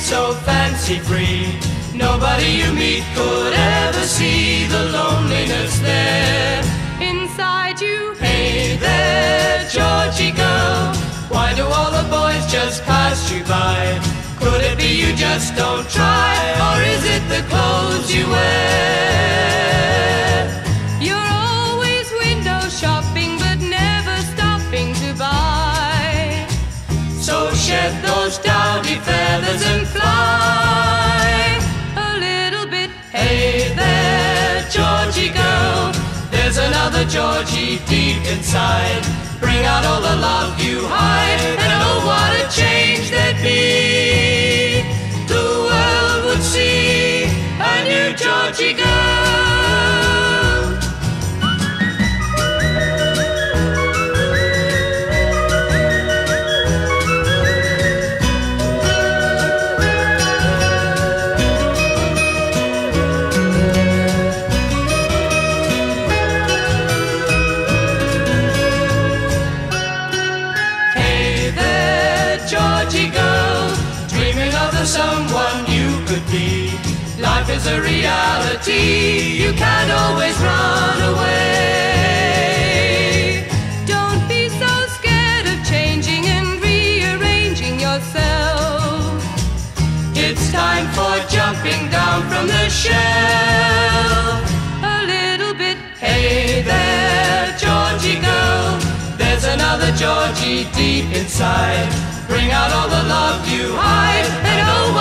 fancy free. Nobody you meet could ever see the loneliness there inside you. Hey there, Georgie girl, why do all the boys just pass you by? Could it be you just don't try, or is it the clothes you wear? You're always window shopping, but never stopping to buy. So shed those dowdy Georgie deep inside. Bring out all the love you hide, and oh, what a change there'd be. The world would see a new Georgie girl. The someone you could be. Life is a reality, you can't always run away. Don't be so scared of changing and rearranging yourself. It's time for jumping down from the shelf. A little bit. Hey there, Georgie girl, there's another Georgie deep inside. Bring out all the love you hide, and oh,